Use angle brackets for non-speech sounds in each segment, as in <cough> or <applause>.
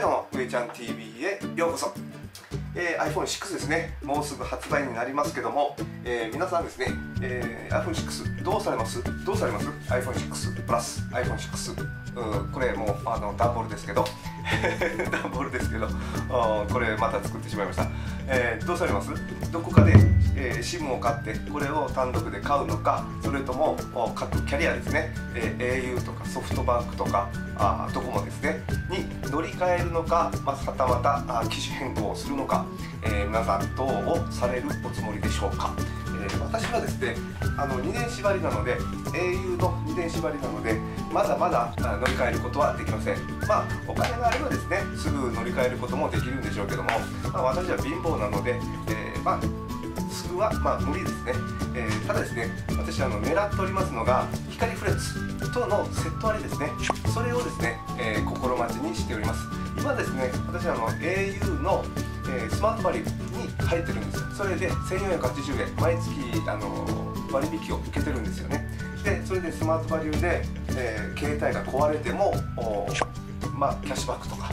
どうも上ちゃん TV へようこそ、えー、iPhone6 ですね。もうすぐ発売になりますけども、えー、皆さんですね、えー、iPhone6 どうされます？どうされます？iPhone6 プラス iPhone6 うこれもうあの段ボールですけど。<laughs> 段ボールですけど。これまた作ってしまいました、えー、どうされます？どこかで、えー、SIM を買ってこれを単独で買うのかそれとも各キャリアですね、えー、au とかソフトバンクとかあドコモですねに乗り換えるのか、まあ、はたまたあ機種変更をするのか、えー、皆さんどうをされるおつもりでしょうか、えー、私はですねあの2年縛りなので au の2年縛りなのでまだまだ乗り換えることはできません。まあお金があればですねすぐ乗り換えることもできるんでしょうけども、まあ、私は貧乏なので、えー、まあはまあ無理ですね、えー、ただですね私あの狙っておりますのが光フレッツとのセット割りですね。それをですね、えー、心待ちにしております。今ですね私あの au の、えー、スマートバリューに入ってるんですよ。それで1480円毎月あの割引を受けてるんですよね。でそれでスマートバリューで、えー、携帯が壊れてもまあキャッシュバックとか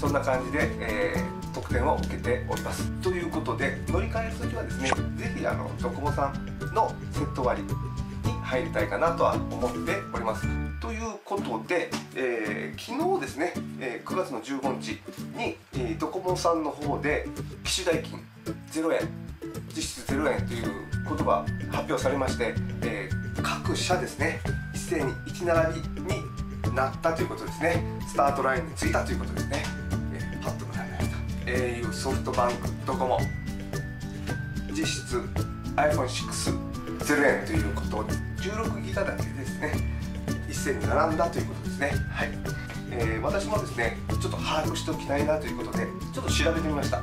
そんな感じで、えー、特典を受けております。ということで乗り換える時はですね是非ドコモさんのセット割に入りたいかなとは思っております。ということで、えー、昨日ですね、えー、9月の15日に、え、ドコモさんの方で機種代金0円実質0円という言葉発表されまして、え、各社ですね一斉に一並びになったということですね。スタートラインについたということですね、au ソフトバンクドコモ。実質 iPhone60 円ということで16ギガだけですね。一斉に並んだということですね。はい、えー、私もですねちょっと把握しておきたいなということでちょっと調べてみました。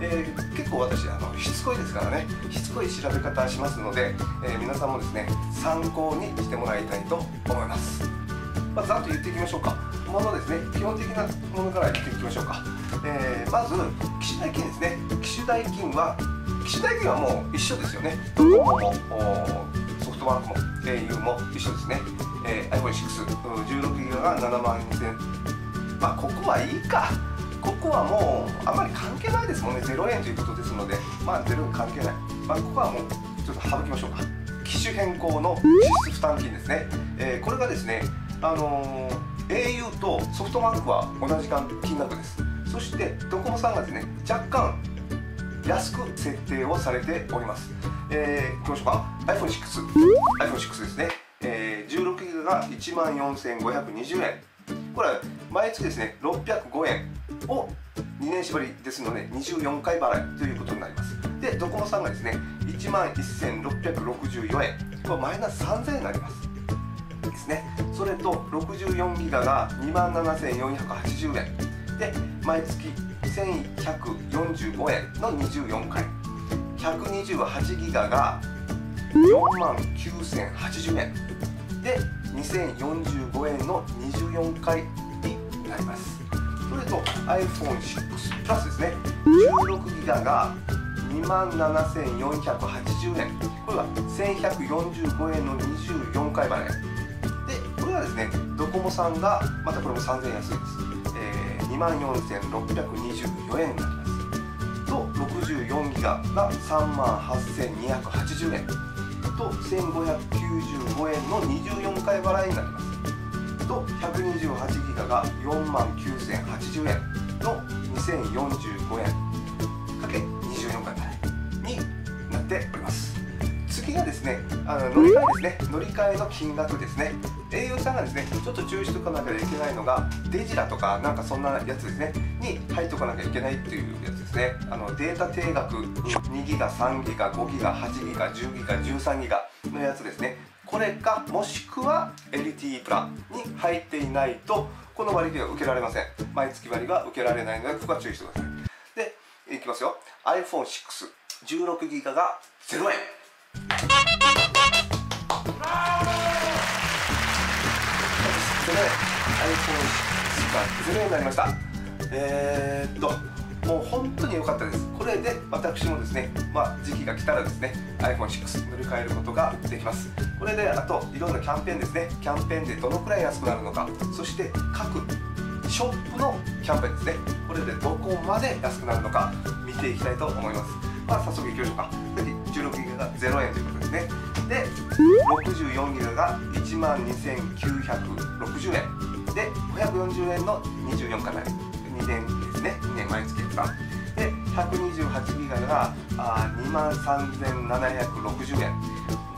えー、結構私あのしつこいですからね。しつこい調べ方しますので、えー、皆さんもですね参考にしてもらいたいと思います、まあ、ざっと言っていきましょうかものですね基本的なものから言っていきましょうか、えー、まず機種代金ですね。機種代金は機種代金はもう一緒ですよね。ドコモもソフトバンクも au も一緒ですね、えー、iPhone616 ギガが7万2000まあここはいいか。ここはもうあんまり関係ないですもんね。0円ということですので。まあ0円関係ない、まあ、ここはもうちょっと省きましょうか。機種変更の実質負担金ですね、えー、これがですねあのー、au とソフトバンクは同じ金額です。そしてドコモさんがですね若干安く設定をされております、えー、いきましょうか。iPhone6 iPhone6 ですね、えー、16ギガが1万4520円。これは毎月ですね605円を2年縛りですので24回払いということになります。でドコモさんがですね1万1664円。これマイナス3000円になります。ですね。それと64ギガが2万7480円。で毎月1145円の24回。128ギガが4万9080円。で2045円の24回になります。それと iPhone6 プラスですね。16ギガが2万7480円。これは1145円の24回払い。はですねドコモさんがまたこれも3000円安いです、えー、2万4624円になります。と64ギガが3万8280円。と1595円の24回払いになります。と128ギガが4万9080円。の2045円かけ24回払いになっております。次がですねあの乗り換えですね。乗り換えの金額ですね。栄養さんがですねちょっと注意しておかなきゃいけないのがデジラとかなんかそんなやつですね。に入っておかなきゃいけないっていうやつですね。あのデータ定額2ギガ3ギガ5ギガ8ギガ10ギガ13ギガのやつですね。これかもしくは LTE プランに入っていないとこの割引は受けられません。毎月割が受けられないのでここは注意してください。でいきますよ。iPhone616 ギガが0円。iPhone6 が0円になりました。えー、っともう本当に良かったです。これで私もですね、まあ、時期が来たらですね iPhone6 乗り換えることができます。これであといろんなキャンペーンですね。キャンペーンでどのくらい安くなるのか。そして各ショップのキャンペーンですね。これでどこまで安くなるのか見ていきたいと思います。まあ早速いきましょうか。16ギガが0円ということですね。で64ギガが1万2960円。で540円の24かな2年ですね。2年毎月か。で128ギガがあ2万3760円。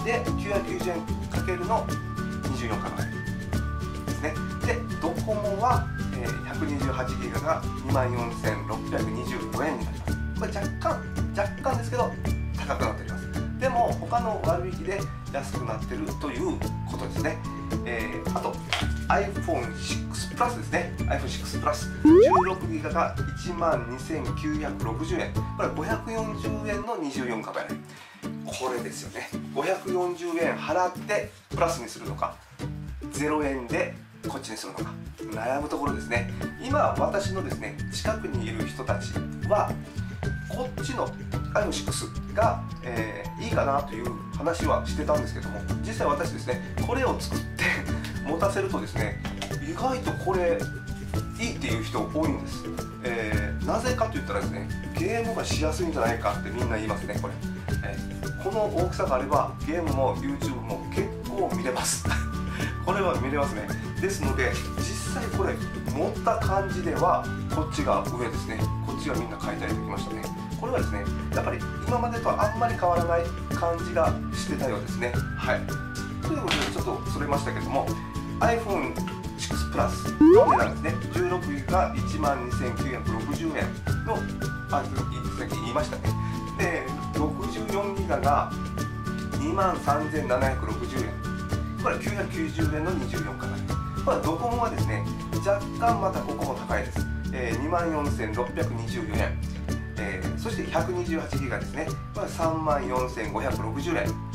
で990円かけるの24かなですね。でドコモは、えー、128ギガが2万4624円になります。これ若干若干ですけど他の割引で安くなってるということですね、えー、あと iPhone6 プラスですね。iPhone6 プラス16ギガが1万2960円。これ540円の24カメラこれですよね。540円払ってプラスにするのか0円でこっちにするのか。悩むところですね。今私のですね近くにいる人たちはこっちの iPhone6 が、えー、いいかなという話はしてたんですけども実際私ですねこれを作って <laughs> 持たせるとですね意外とこれいいっていう人多いんです、えー、なぜかと言ったらですねゲームがしやすいんじゃないかってみんな言いますねこれ、えー、この大きさがあればゲームも YouTube も結構見れます。<laughs> これは見れますね。ですので実際これ持った感じではこっちが上ですね。ちがみんな買いたいときましたね。これはですねやっぱり今までとはあんまり変わらない感じがしてたようですね。はい。ということでちょっとそれましたけども iPhone6 プラスの値段ですね。16ギガ1万2960円のあさっき言いましたね。で64ギガが2万3760円。これは990円の24かな。これドコモはですね若干またここも高いです、えー、2万4624円。えー、そして128ギガですね。これ3万4560円。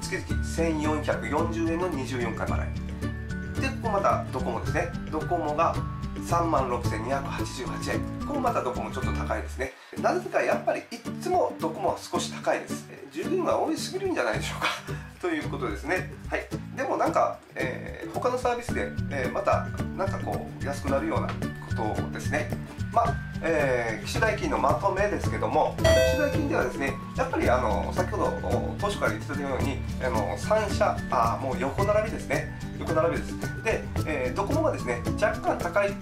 月々1440円の24回払い。でここまたドコモですね。ドコモが3万6288円。ここまたドコモちょっと高いですね。なぜかやっぱりいつもドコモは少し高いです。従業員が多いすぎるんじゃないでしょうか。<laughs> ということですね。はい。でもなんか、えー、他のサービスで、えー、またなんかこう安くなるようなことですね。まあえー、岸代金のまとめですけども岸代金ではですねやっぱりあの先ほど当初から言ってたようにあの3社あもう横並びですね。横並びです。で、えー、ドコモがですね若干高い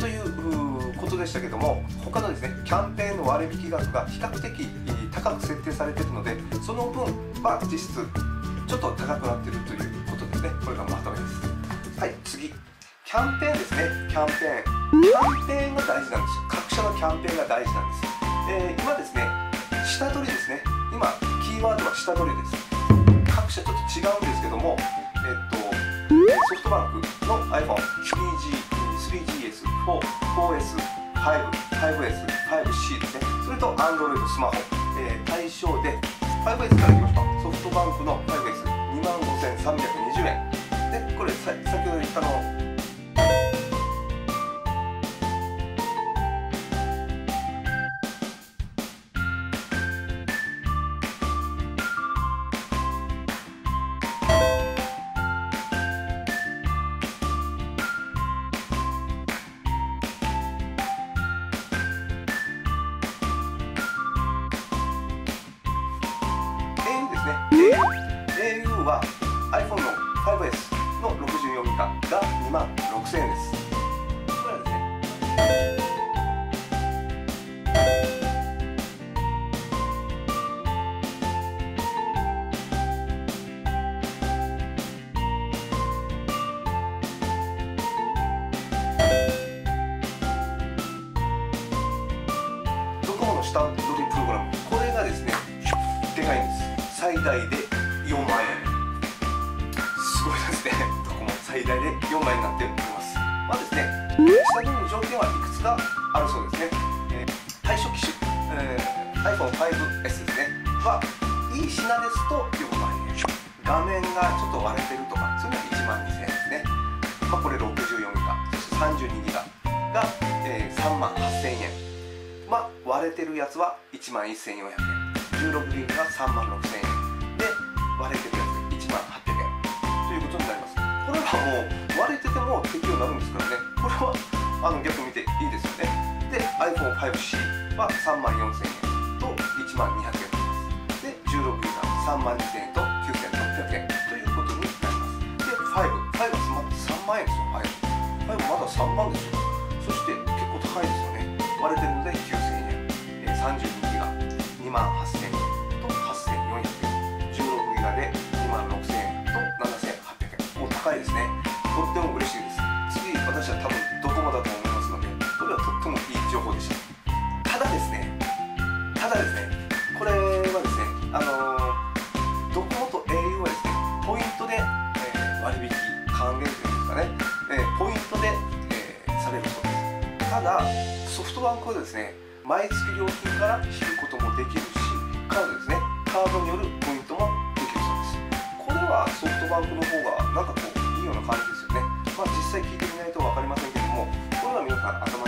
ということでしたけども他のですねキャンペーンの割引額が比較的高く設定されているのでその分まあ実質ちょっと高くなっているということですね。これがまとめです。はい次。キャンペーンですね。キャンペーン。キャンペーンが大事なんですよ。各社のキャンペーンが大事なんです、え、今ですね下取りですね。今キーワードは下取りです。各社ちょっと違うんですけどもえっとソフトバンクの iPhone3G、3GS、4、4S、5、5S、5C ですね。それと Android スマホ、えー、対象で 5S からいきましょう。は iPhone の 5S の64ギガが2万6000円です。これですねドコモの下取りプログラム。これがですねでかいんです。最大で最大で4枚になっております。まあですね下取りの条件はいくつかあるそうですね、えー、対象機種、えー、iPhone5S ですね。はいい品ですと4万円画面がちょっと割れてるとかそういうのは1万2000円ですね。まあこれ64ギガそして32ギガが、えー、3万8000円。まあ割れてるやつは1万1400円。16ギガが3万6000円。で割れてるやつもう割れてても適用になるんですからね。これはあの逆見ていいですよね。で iPhone5C は3万4000円と1万200円で16ギガ3万2000円と9600円ということになります。で5 5は3万円ですよ5 5まだ3万ですよ。そして結構高いですよね。割れてるので9000円、えー、32ですね。とっても嬉しいです。次私は多分ドコモだと思いますのでこれはとってもいい情報でした。ただですねただですねこれはですねあのー、ドコモと au はですねポイントで、えー、割引還元というんですかね、えー、ポイントで、えー、されるそうです。ただソフトバンクはですね毎月料金から引くこともできるしカードですねカードによるポイントもできるそうです。これはソフトバンクの方がなんかこうい